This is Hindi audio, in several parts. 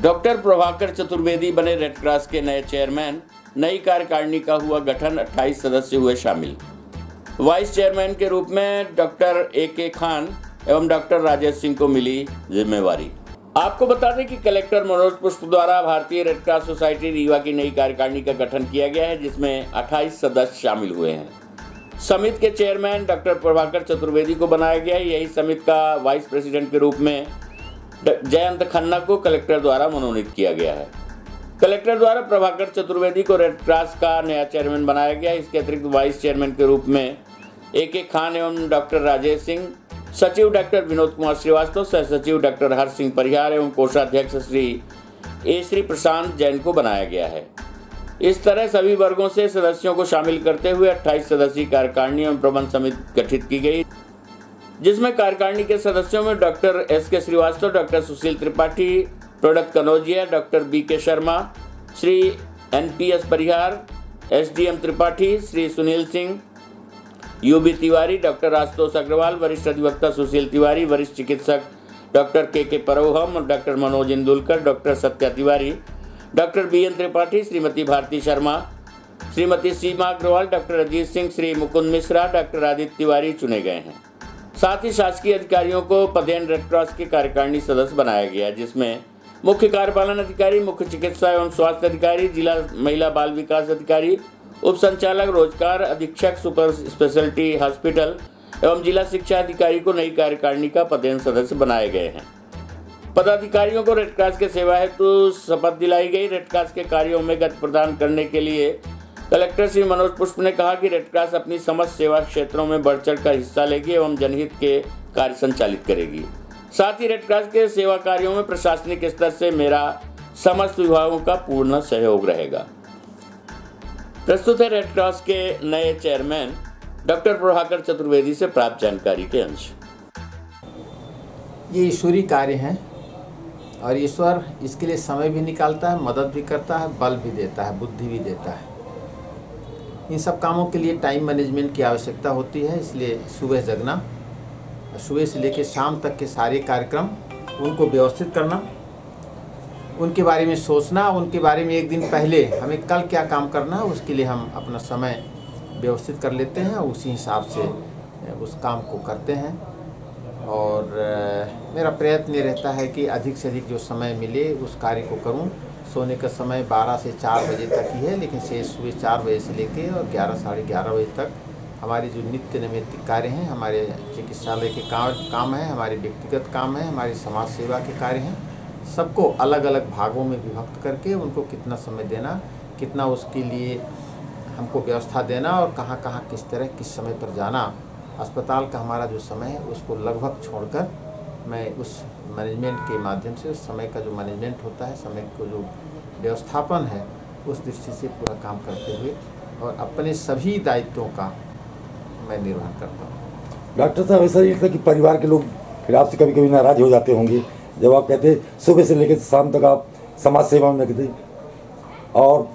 डॉक्टर प्रभाकर चतुर्वेदी बने रेड क्रॉस के नए चेयरमैन, नई कार्यकारिणी का हुआ गठन 28 सदस्य हुए शामिल। वाइस चेयरमैन के रूप में डॉक्टर ए के खान एवं डॉक्टर राजेश सिंह को मिली जिम्मेवारी। आपको बता दें कि कलेक्टर मनोज पुष्प द्वारा भारतीय रेड क्रॉस सोसाइटी रीवा की नई कार्यकारिणी का गठन किया गया है, जिसमें 28 सदस्य शामिल हुए हैं। समिति के चेयरमैन डॉक्टर प्रभाकर चतुर्वेदी को बनाया गया है। यही समिति का वाइस प्रेसिडेंट के रूप में जयंत खन्ना को कलेक्टर द्वारा मनोनीत किया गया है। कलेक्टर द्वारा प्रभाकर चतुर्वेदी को रेड क्रॉस का नया चेयरमैन बनाया गया। इसके अतिरिक्त वाइस चेयरमैन के रूप में ए के खान एवं डॉक्टर राजेश सिंह, सचिव डॉक्टर विनोद कुमार श्रीवास्तव सह सचिव डॉक्टर हर सिंह परिहार एवं कोषाध्यक्ष श्री ए श्री प्रशांत जैन को बनाया गया है। इस तरह सभी वर्गों से सदस्यों को शामिल करते हुए 28 सदस्यीय कार्यकारिणी एवं प्रबंध समिति गठित की गई। जिसमें कार्यकारिणी के सदस्यों में doctor S K Srivastava, doctor Sushil Tripathi, product Kanaujia, doctor B K Sharma, Shri N P S Parihar, S D M Tripathi, Shri Sunil Singh UB Tiwari, doctor Ashutosh Agrawal, वरिष्ठ अधिवक्ता सुशील तिवारी, वरिष्ठ चिकित्सक doctor K K Paroham, doctor Manoj Indulkar, doctor Satya Tiwari, doctor B N Tripathi, Shrimati Bharti Sharma, Shrimati Seema Agrawal, doctor Ajit Singh, Shri Mukund Mishra, doctor Aditya Tiwari चुने गए हैं। साथ ही शासकीय अधिकारियों को पदेन रेडक्रॉस के कार्यकारिणी सदस्य बनाया गया, जिसमें मुख्य कार्यपालन अधिकारी, मुख्य चिकित्सा एवं स्वास्थ्य अधिकारी, जिला महिला बाल विकास अधिकारी उप संचालक रोज़गार अधीक्षक, सुपर स्पेशलिटी हॉस्पिटल एवं जिला शिक्षा अधिकारी को नई कार्यकारिणी का पदेन सदस्य बनाए गए हैं। पदाधिकारियों को रेडक्रॉस के सेवा हेतु शपथ दिलाई गई। रेडक्रॉस के कार्यों में गति प्रदान करने के लिए कलेक्टर श्री मनोज पुष्प ने कहा कि रेडक्रॉस अपनी समस्त सेवा क्षेत्रों में बढ़ चढ़ हिस्सा लेगी एवं जनहित के कार्य संचालित करेगी। साथ ही रेडक्रॉस के सेवा कार्यों में प्रशासनिक स्तर से मेरा समस्त विभागों का पूर्ण सहयोग रहेगा। प्रस्तुत है रेडक्रॉस के नए चेयरमैन डॉक्टर प्रभाकर चतुर्वेदी से प्राप्त जानकारी के अंश। ये ईश्वरीय कार्य है और ईश्वर इसके लिए समय भी निकालता है, मदद भी करता है, बल भी देता है, बुद्धि भी देता है। इन सब कामों के लिए टाइम मैनेजमेंट की आवश्यकता होती है, इसलिए सुबह जगना, सुबह से लेकर शाम तक के सारे कार्यक्रम उनको व्यवस्थित करना, उनके बारे में सोचना, उनके बारे में एक दिन पहले हमें कल क्या काम करना है, उसके लिए हम अपना समय व्यवस्थित कर लेते हैं, उसी हिसाब से उस काम को करते हैं। और मेरा प्रयत्न ये रहता है कि अधिक से अधिक जो समय मिले उस कार्य को करूँ सोने का समय 12 से 4 बजे तक ही है, लेकिन शेष सुबह चार बजे से लेके और ग्यारह, साढ़े ग्यारह बजे तक हमारे जो नित्य नैमित्तिक कार्य हैं, हमारे चिकित्सालय के काम काम हैं, हमारे व्यक्तिगत काम हैं, हमारी समाज सेवा के कार्य हैं, सबको अलग अलग भागों में विभक्त करके उनको कितना समय देना, कितना उसके लिए हमको व्यवस्था देना और कहाँ कहाँ किस तरह, किस समय पर जाना, अस्पताल का हमारा जो समय है, उसको लगभग छोड़कर मैं उस मैनेजमेंट के माध्यम से उस समय का जो मैनेजमेंट होता है समय को जो व्यवस्थापन है उस दृष्टि से पूरा काम करते हुए और अपने सभी दायित्वों का मैं निर्वहन करता हूँ। डॉक्टर साहब ऐसा नहीं था कि परिवार के लोग फिर आपसे कभी कभी नाराज़ हो जाते होंगे जब आप कहते सुबह से लेकर शाम तक आप समाज सेवा में लगते और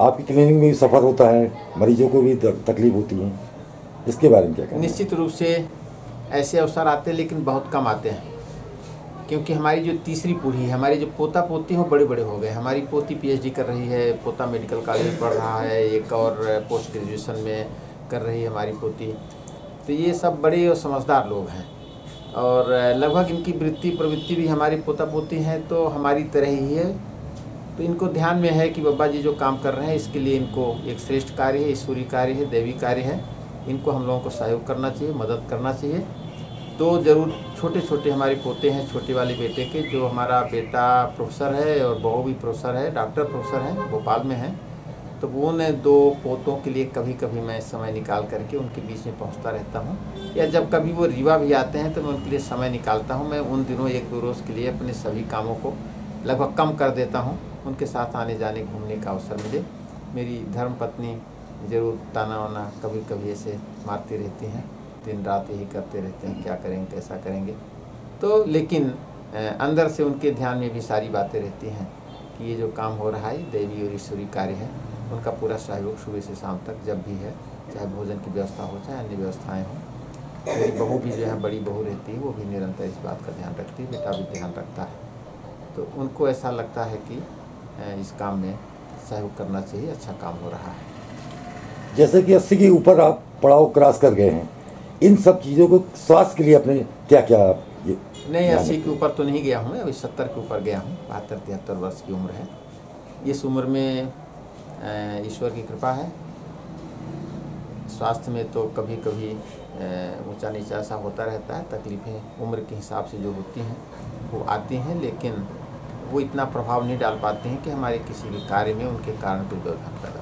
आपकी क्लिनिक में भी सफ़र होता है मरीजों को भी तकलीफ़ होती है इसके बारे में क्या निश्चित रूप से ऐसे अवसर आते हैं लेकिन बहुत कम आते हैं। क्योंकि हमारी जो तीसरी पीढ़ी है, हमारी जो पोता पोती हो बड़े बड़े हो गए हमारी पोती पीएचडी कर रही है, पोता मेडिकल कॉलेज में पढ़ रहा है, एक और पोस्ट ग्रेजुएशन में कर रही है हमारी पोती। तो ये सब बड़े और समझदार लोग हैं। और लगभग इनकी वृत्ति प्रवृत्ति भी हमारी पोता पोती हैं तो हमारी तरह ही है। तो इनको ध्यान में है कि बाबा जी जो काम कर रहे हैं, इसके लिए इनको एक श्रेष्ठ कार्य है ईश्वरी कार्य है, देवी कार्य है। इनको हम लोगों को सहयोग करना चाहिए, मदद करना चाहिए। तो ज़रूर छोटे छोटे हमारे पोते हैं, छोटे वाले बेटे के, जो हमारा बेटा प्रोफेसर है और बहू भी प्रोफेसर है, डॉक्टर प्रोफेसर हैं, भोपाल में हैं। तो वो ने दो पोतों के लिए कभी कभी मैं समय निकाल करके उनके बीच में पहुँचता रहता हूँ। या जब कभी वो रीवा भी आते हैं तो मैं उनके लिए समय निकालता हूँ। मैं उन दिनों एक दो रोज़ के लिए अपने सभी कामों को लगभग कम कर देता हूँ। उनके साथ आने जाने घूमने का अवसर मिले। मेरी धर्म पत्नी ज़रूर ताना वाना कभी कभी ऐसे मारती रहती हैं। दिन रात यही करते रहते हैं, क्या करेंगे, कैसा करेंगे। तो लेकिन अंदर से उनके ध्यान में भी सारी बातें रहती हैं कि ये जो काम हो रहा है देवी और ईश्वरी कार्य है, उनका पूरा सहयोग सुबह से शाम तक जब भी है, चाहे भोजन की व्यवस्था हो, चाहे अन्य व्यवस्थाएँ हों। मेरी बहू भी जो है, बड़ी बहू रहती है, वो भी निरंतर इस बात का ध्यान रखती है, बेटा भी ध्यान रखता है। तो उनको ऐसा लगता है कि इस काम में सहयोग करना चाहिए अच्छा काम हो रहा है। जैसे कि अस्सी के ऊपर आप पड़ाव क्रॉस कर गए हैं इन सब चीज़ों को स्वास्थ्य के लिए अपने क्या क्या ये नहीं अस्सी के ऊपर तो नहीं गया हूँ मैं अभी सत्तर के ऊपर गया हूँ बहत्तर तिहत्तर वर्ष की उम्र है। इस उम्र में ईश्वर की कृपा है। स्वास्थ्य में तो कभी कभी ऊँचा नीचा ऐसा होता रहता है तकलीफ़ें उम्र के हिसाब से जो होती हैं वो आती हैं लेकिन वो इतना प्रभाव नहीं डाल पाते हैं कि हमारे किसी भी कार्य में उनके कारण कोई व्यवधान पैदा